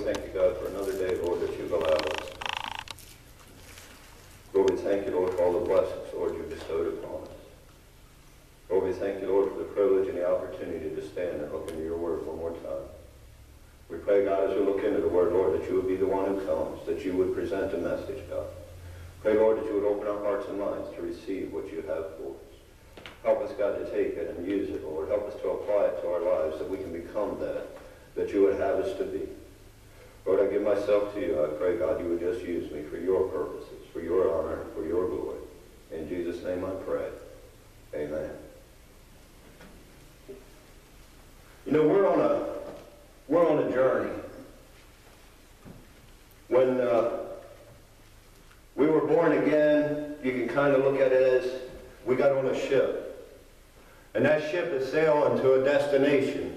we thank you, God, for another day, Lord, that you've allowed us. Lord, we thank you, Lord, for all the blessings, Lord, you've bestowed upon us. Lord, we thank you, Lord, for the privilege and the opportunity to stand and look into your word one more time. We pray, God, as we look into the word, Lord, that you would be the one who comes, that you would present a message, God. Pray, Lord, that you would open our hearts and minds to receive what you have for us. Help us, God, to take it and use it, Lord. Help us to apply it to our lives that we can become that, that you would have us to be. Lord, I give myself to you. I pray, God, you would just use me for your purposes, for your honor, for your glory. In Jesus' name I pray. Amen. You know, we're on a we're on a journey. When uh, we were born again, you can kind of look at it as we got on a ship. And that ship is sailing to a destination.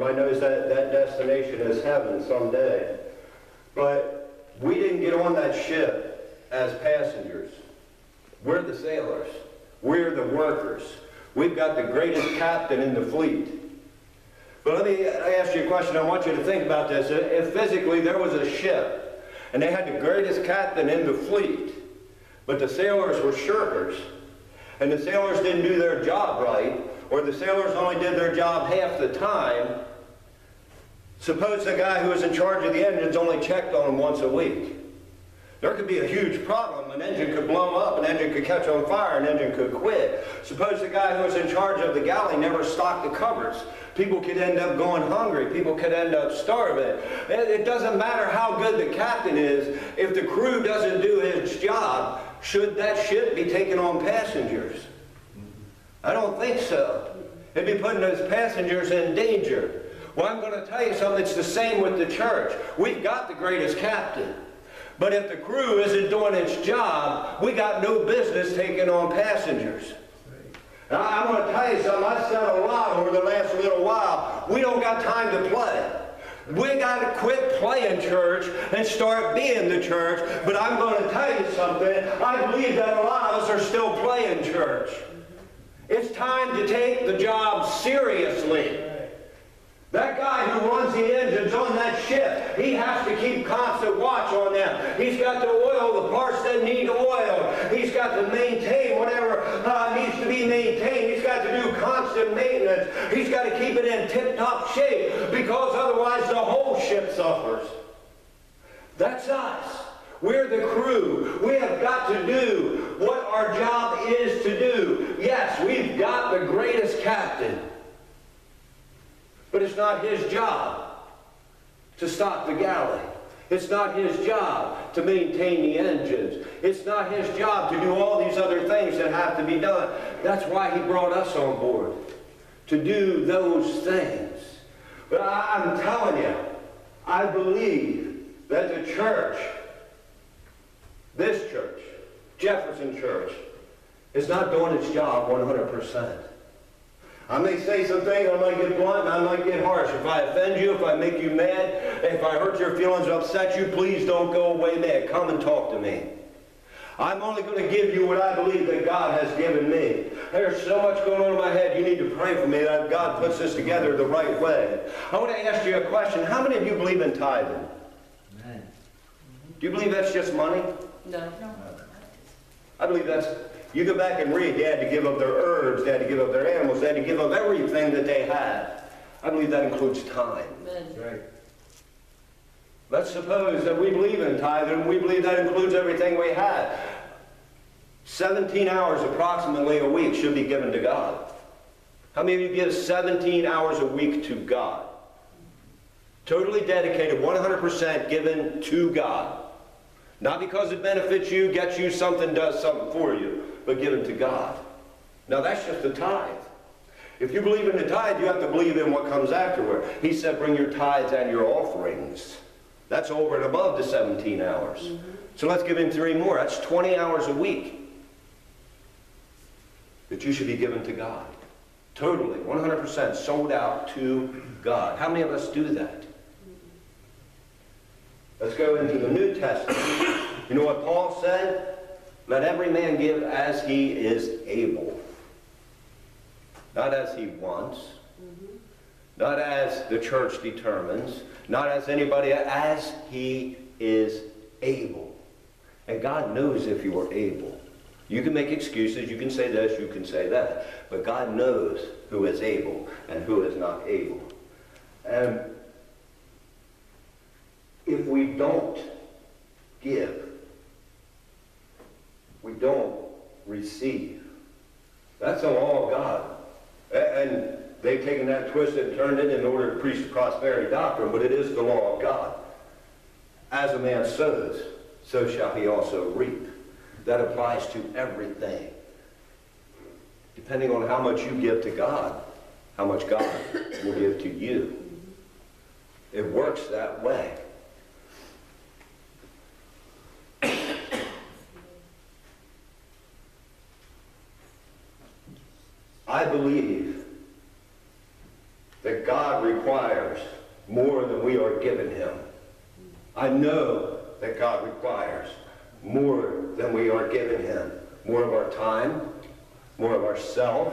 Everybody knows that that destination is heaven someday. But we didn't get on that ship as passengers. We're the sailors. We're the workers. We've got the greatest captain in the fleet. But let me ask you a question. I want you to think about this. If physically there was a ship and they had the greatest captain in the fleet, but the sailors were shirkers, and the sailors didn't do their job right, or the sailors only did their job half the time, suppose the guy who was in charge of the engines only checked on them once a week. There could be a huge problem. An engine could blow up, an engine could catch on fire, an engine could quit. Suppose the guy who was in charge of the galley never stocked the cupboards. People could end up going hungry. People could end up starving. It doesn't matter how good the captain is. If the crew doesn't do his job, should that ship be taking on passengers? I don't think so. It'd be putting those passengers in danger. Well, I'm going to tell you something. It's the same with the church. We've got the greatest captain. But if the crew isn't doing its job, we got no business taking on passengers. Now, I'm going to tell you something. I've said a lot over the last little while. We don't got time to play. We got to quit playing church and start being the church. But I'm going to tell you something. I believe that a lot of us are still playing church. It's time to take the job seriously. That guy who runs the engines on that ship, he has to keep constant watch on them. He's got to oil the parts that need oil. He's got to maintain whatever uh, needs to be maintained. He's got to do constant maintenance. He's got to keep it in tip-top shape because otherwise the whole ship suffers. That's us. We're the crew. We have got to do what our job is to do. Yes, we've got the greatest captain. But it's not his job to stop the galley. It's not his job to maintain the engines. It's not his job to do all these other things that have to be done. That's why he brought us on board, to do those things. But I, am telling you, I believe that the church, this church, Jefferson Church, is not doing its job 100%. I may say something, I might get blunt, I might get harsh. If I offend you, if I make you mad, if I hurt your feelings or upset you, please don't go away mad. Come and talk to me. I'm only going to give you what I believe that God has given me. There's so much going on in my head. You need to pray for me that God puts this together the right way. I want to ask you a question. How many of you believe in tithing? Amen. Do you believe that's just money? No. no. I believe that's you go back and read, they had to give up their herbs, they had to give up their animals, they had to give up everything that they had. I believe that includes time. Right. Let's suppose that we believe in tithing, we believe that includes everything we have. 17 hours approximately a week should be given to God. How many of you give 17 hours a week to God? Totally dedicated, 100% given to God. Not because it benefits you, gets you something, does something for you but given to God. Now that's just the tithe. If you believe in the tithe, you have to believe in what comes afterward. He said, bring your tithes and your offerings. That's over and above the 17 hours. Mm -hmm. So let's give him three more. That's 20 hours a week that you should be given to God. Totally, 100% sold out to God. How many of us do that? Let's go into the New Testament. You know what Paul said? Let every man give as he is able. Not as he wants. Mm -hmm. not as the church determines, not as anybody, as he is able. And God knows if you are able. You can make excuses, you can say this, you can say that, but God knows who is able and who is not able. And if we don't give, we don't receive. That's the law of God. And they've taken that, twisted, and turned it in order to preach the prosperity doctrine, but it is the law of God. As a man sows, so shall he also reap. That applies to everything. Depending on how much you give to God, how much God will give to you. It works that way. I believe that God requires more than we are giving him. I know that God requires more than we are giving him. More of our time, more of ourself,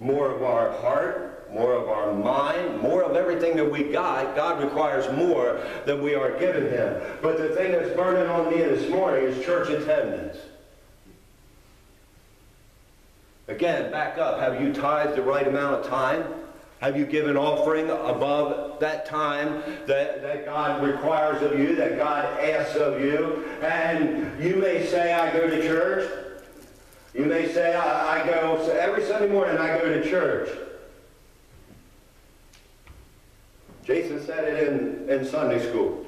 more of our heart, more of our mind, more of everything that we got. God requires more than we are giving him. But the thing that's burning on me this morning is church attendance. Again, back up. Have you tithed the right amount of time? Have you given offering above that time that, that God requires of you, that God asks of you? And you may say, I go to church. You may say, I, I go, so every Sunday morning I go to church. Jason said it in, in Sunday school.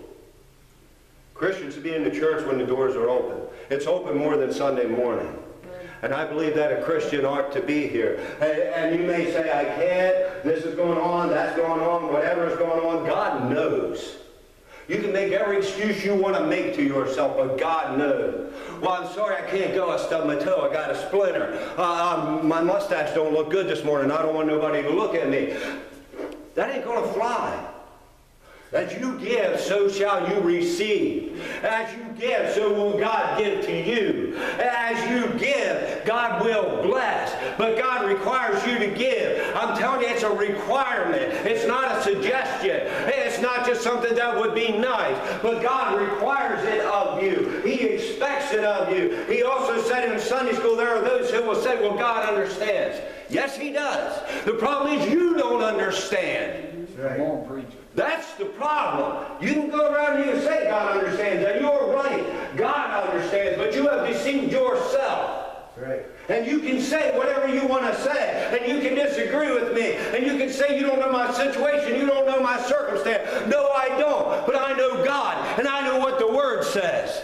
Christians should be in the church when the doors are open. It's open more than Sunday morning. And I believe that a Christian ought to be here. And, and, you may say, I can't, this is going on, that's going on, whatever is going on. God knows. You can make every excuse you want to make to yourself, but God knows. Well, I'm sorry I can't go. I stubbed my toe. I got a splinter. Uh, um, my mustache don't look good this morning. I don't want nobody to look at me. That ain't going to fly. As you give, so shall you receive. As you give, so will God give to you. As you give, God will bless. But God requires you to give. I'm telling you, it's a requirement. It's not a suggestion. It's not just something that would be nice. But God requires it of you. He expects it of you. He also said in Sunday school, there are those who will say, well, God understands. Yes, He does. The problem is you don't understand. Right. Come on, preacher. That's the problem. You can go around here and say God understands, and you're right. God understands, but you have deceived yourself. Right. And you can say whatever you want to say, and you can disagree with me, and you can say you don't know my situation, you don't know my circumstance. No, I don't, but I know God, and I know what the Word says.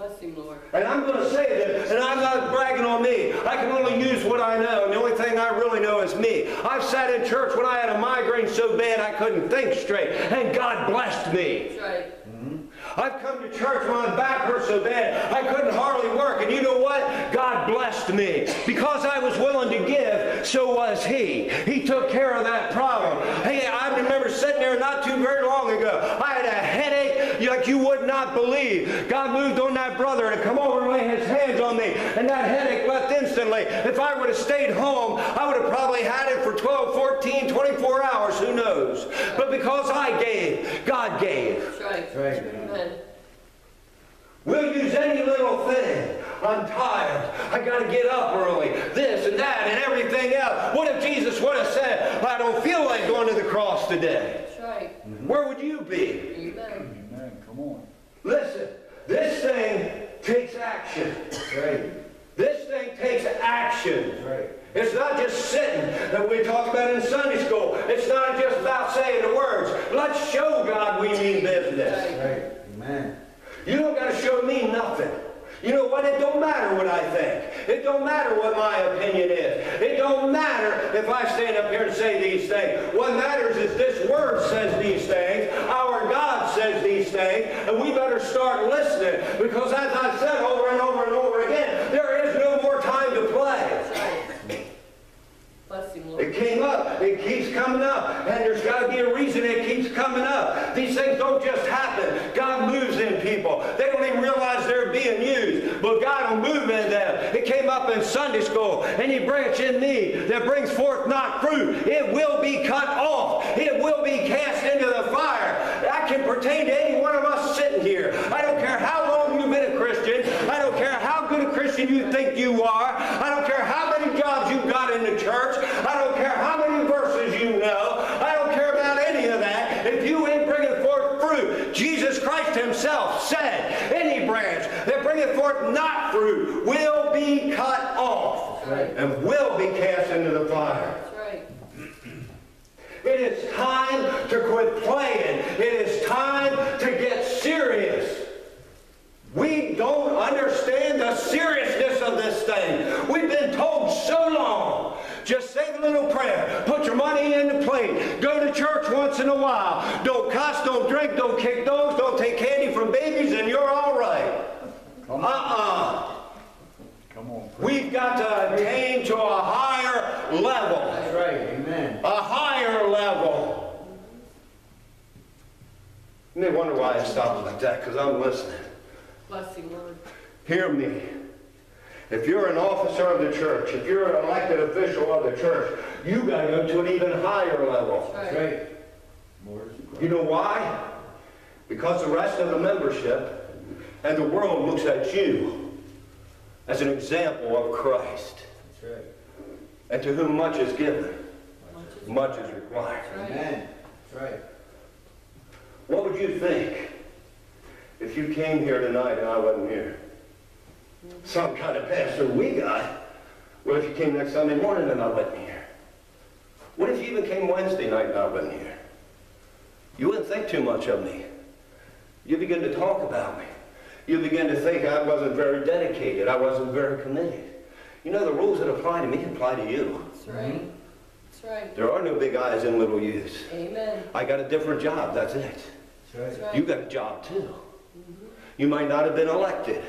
Amen. Bless him, Lord. And I'm going to say this, and I'm not bragging on me. I can only use what I know, and the only thing I really know is me. I've sat in church when I had a migraine so bad I couldn't think straight, and God blessed me. That's right. Mm-hmm. I've come to church when my back hurt so bad I couldn't hardly work. And you know what? God blessed me. Because I was willing to give, so was He. He took care of that problem. Hey, I remember sitting there not too very long ago. I had a headache like you would not believe. God moved on that brother to come over and lay his hands on me. And that headache left instantly. If I would have stayed home, I would have probably had it for 12, 14, 24 hours. Who knows? But because I gave, God gave. That's right. Right. Amen. We'll use any little thing. I'm tired. I got to get up early. This and that and everything else. What if Jesus would have said, I don't feel like going to the cross today? That's right. Where would you be? Amen. Amen. Come on. Listen, this thing takes action. Right. This thing takes action. Right. It's not just sitting that we talk about in Sunday school. It's not just about saying the words. Let's show God we mean business. Right. Amen. You don't got to show me nothing. You know what? It don't matter what I think. It don't matter what my opinion is. It don't matter if I stand up here and say these things. What matters is this word says these things. Our God says these things. And we better start listening. Because as I said over and over and over again, there is no more time to play. Bless him, Lord. It came up. It It keeps coming up. And there's got to be a reason it keeps coming up. These things don't just happen. God moves in people. They don't even realize they're being used. But God will move in them. It came up in Sunday school. Any branch in me that brings forth not fruit, it will be cut off. It will be cast into the fire. That can pertain to any one of us sitting here. I don't care how long you've been a Christian. I don't care how good a Christian you think you are. I don't care how many jobs you've got in the church. I don't care how many verses you know. I don't care about any of that. If you ain't bringing forth fruit, Jesus Christ himself said, any branch that bringeth forth not fruit will be cut off right. and will be cast into the fire. That's right. It is time to quit playing. It is time to get serious. We don't understand the seriousness of this thing. We've been told so long. Just say the little prayer. Put your money in the plate. Go to church once in a while. Don't cuss, don't drink, don't kick dogs, don't take candy from babies, and you're all right. Come on. Uh-uh. Come on. We've got to attain to a higher level. That's right. Amen. a higher level. You may wonder why I stopped like that, because I'm listening. Bless you, Lord. Hear me. If you're an officer of the church, if you're an elected official of the church, you got to go to an even higher level. That's That's right. Right. More is You know why? Because the rest of the membership and the world looks at you as an example of Christ. That's right. And to whom much is given, Much is- much is required. Right. Amen. That's right. What would you think if you came here tonight and I wasn't here? Some kind of pastor we got. What if you came next Sunday morning and I wasn't here? What if you even came Wednesday night and I wasn't here? You wouldn't think too much of me. You begin to talk about me. You begin to think I wasn't very dedicated. I wasn't very committed. You know, the rules that apply to me apply to you. That's right. That's right. There are no big eyes and little U's. Amen. I got a different job, that's it. That's right. You got a job too. Mm-hmm. You might not have been elected.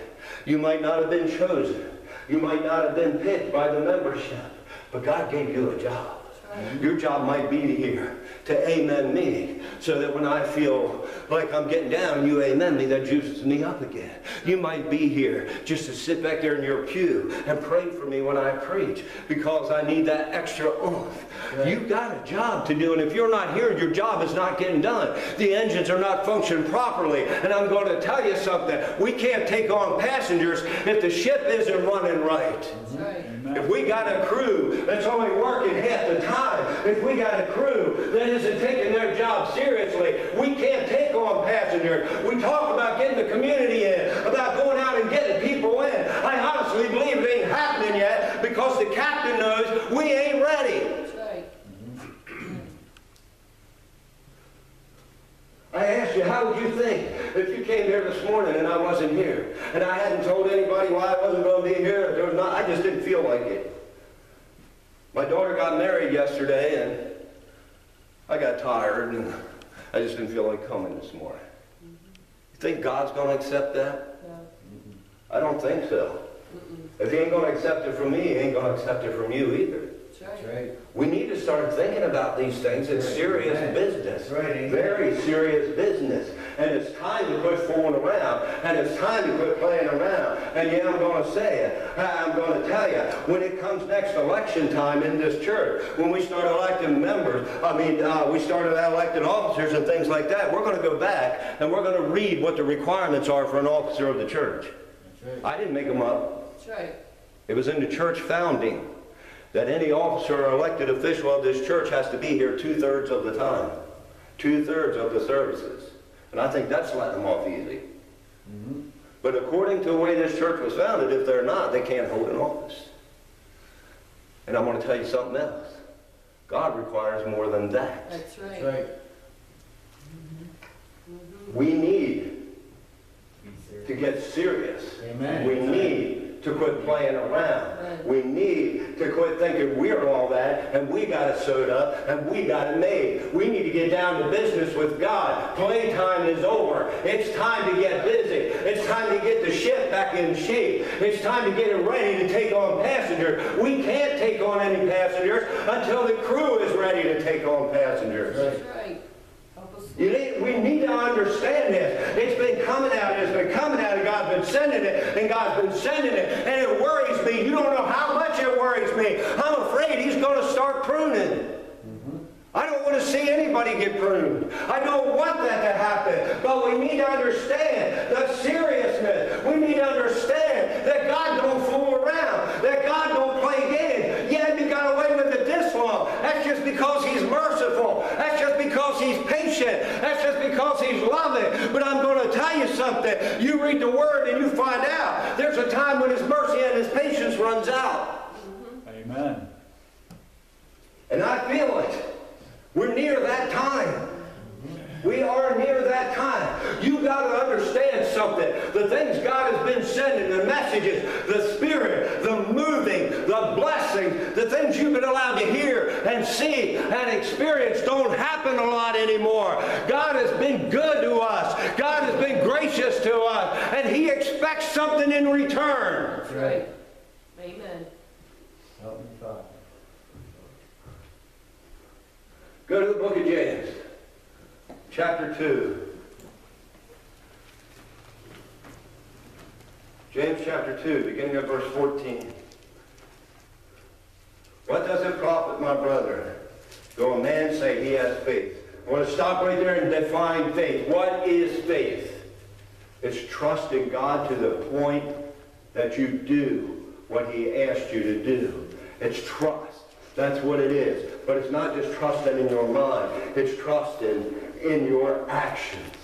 You might not have been chosen. You might not have been picked by the membership. But God gave you a job. Right. Your job might be here to amen me so that when I feel like I'm getting down, you amen me, that juices me up again. You might be here just to sit back there in your pew and pray for me when I preach because I need that extra oomph. Right. You've got a job to do, and if you're not here, your job is not getting done. The engines are not functioning properly. And I'm going to tell you something. We can't take on passengers if the ship isn't running right. Right. If we got a crew that's only working half the time, if we got a crew that isn't taking their job seriously, we can't take on passengers. We talk about getting the community in, about going out and getting people in. I honestly believe it ain't happening yet because the captain knows we ain't ready. Mm-hmm. I asked you, how would you think if you came here this morning and I wasn't here? And I hadn't told anybody why I wasn't going to be here. There was not, I just didn't feel like it. My daughter got married yesterday and I got tired and I just didn't feel like coming this morning. You think God's going to accept that? No. I don't think so. Mm-mm. If he ain't going to accept it from me, he ain't going to accept it from you either. That's That's right. right. We need to start thinking about these things. It's serious Amen. business. Right. Very serious business. And it's time to quit fooling around. And it's time to quit playing around. And yeah, I'm going to say it. I'm going to tell you, when it comes next election time in this church, when we start electing members, I mean, uh, we started electing officers and things like that, we're going to go back and we're going to read what the requirements are for an officer of the church. Right. I didn't make them up. That's right. It was in the church founding that any officer or elected official of this church has to be here two-thirds of the time, two-thirds of the services. And I think that's letting them off easy. Mm-hmm. But according to the way this church was founded, if they're not, they can't hold an office. And I'm going to tell you something else. God requires more than that. That's That's right. right. We need to get serious. Amen. We need to quit playing around. We need to quit thinking we're all that and we got it sewed up and we got it made. We need to get down to business with God. Playtime is over. It's time to get busy. It's time to get the ship back in shape. It's time to get it ready to take on passengers. We can't take on any passengers until the crew is ready to take on passengers. That's right. You need, we need to understand this. It's been coming out, it's been coming out, and God's been sending it, and God's been sending it, and it worries me. You don't know how much it worries me. I'm afraid He's going to start pruning. Mm-hmm. I don't want to see anybody get pruned. I don't want that to happen. But we need to understand the seriousness. We need to understand that God don't fool around. That God don't play games. Yeah, you got away with it this long. That's just because He's merciful. That's just because He's patient. That's just because He's loving. But I'm going to tell you something. You read the Word and you find out there's a time when His mercy and His patience runs out. Amen. And I feel it. We're near that time. We are near that time. You got to understand something. The things God has been sending, the messages, the spirit, the moving, the blessing, the things you've been allowed to hear and see and experience don't happen a lot anymore. God has been good to us. God has been gracious to us. And He expects something in return. That's right. Amen. Help me, Father. Go to the book of James, chapter 2. James chapter 2, beginning of verse 14. What does it profit, my brother, though a man say he has faith? I want to stop right there and define faith. What is faith? It's trusting God to the point that you do what he asked you to do. It's trust. That's what it is. But it's not just trusting in your mind. It's trusting in your actions.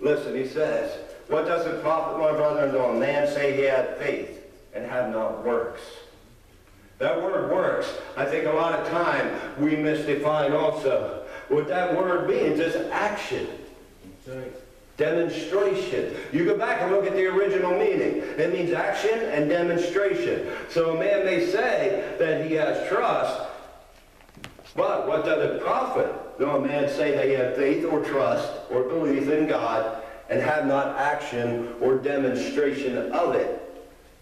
Listen, he says, What does it profit, my brother, though a man say he had faith and have not works? That word works, I think a lot of time we misdefine also. What that word means is action. Demonstration. You go back and look at the original meaning. It means action and demonstration. So a man may say that he has trust, but what does it profit? Though a man say they have faith or trust or belief in God and have not action or demonstration of it,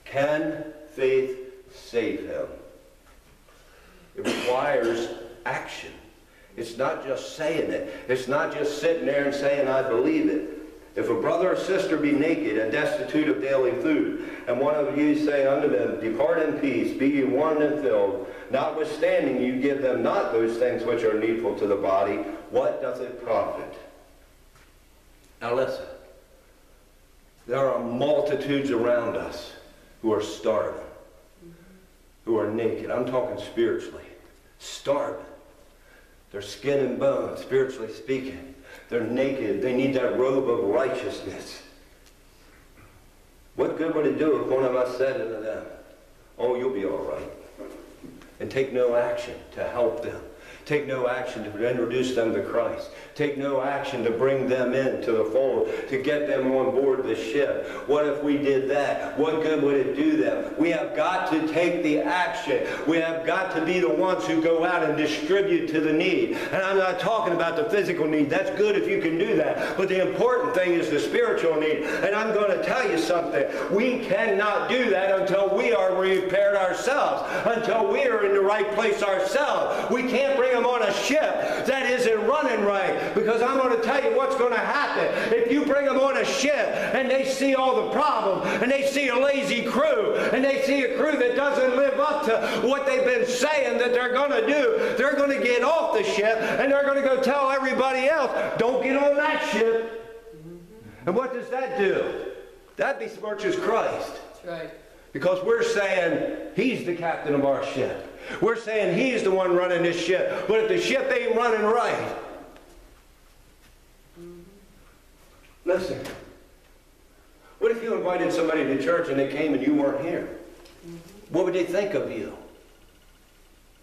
can faith save him? It requires action. It's not just saying it. It's not just sitting there and saying, I believe it. If a brother or sister be naked and destitute of daily food, and one of you say unto them, Depart in peace, be ye warmed and filled, notwithstanding you give them not those things which are needful to the body, what doth it profit? Now listen. There are multitudes around us who are starving, who are naked. I'm talking spiritually. Starving. They're skin and bone, spiritually speaking. They're naked. They need that robe of righteousness. What good would it do if one of us said unto them, Oh, you'll be all right, and take no action to help them? Take no action to introduce them to Christ. Take no action to bring them into the fold, to get them on board the ship. What if we did that? What good would it do them? We have got to take the action. We have got to be the ones who go out and distribute to the need. And I'm not talking about the physical need. That's good if you can do that. But the important thing is the spiritual need. And I'm going to tell you something. We cannot do that until we are repaired ourselves, until we are in the right place ourselves. We can't bring them on a ship that isn't running right. Because I'm going to tell you what's going to happen. If you bring them on a ship and they see all the problems, and they see a lazy crew, and they see a crew that doesn't live up to what they've been saying that they're going to do, they're going to get off the ship and they're going to go tell everybody else, don't get on that ship. And what does that do? That besmirches Christ. That's right. Because we're saying he's the captain of our ship. We're saying he's the one running this ship. But if the ship ain't running right, listen. What if you invited somebody to church and they came and you weren't here? What would they think of you?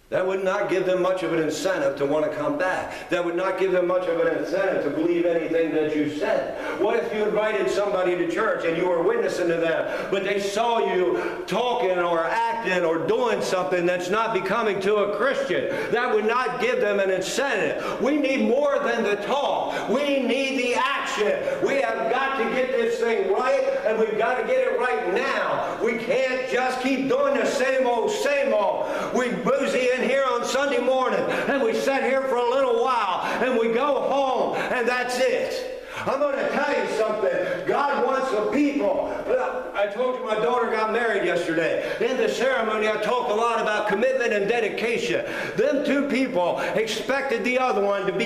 That would not give them much of an incentive to want to come back. That would not give them much of an incentive to believe anything that you said. What if you invited somebody to church and you were witnessing to them, but they saw you talking or acting or doing something that's not becoming to a Christian? That would not give them an incentive. We need more than the talk. We need the action. We have got to get this thing right, and we've got to get it right now. We can't just keep doing the same old, same old. We boozy in here on Sunday morning, and we sit here for a little while, and we go home, and that's it. I'm going to tell you something. God wants the people. I told you my daughter got married yesterday. In the ceremony, I talked a lot about commitment and dedication. Them two people expected the other one to be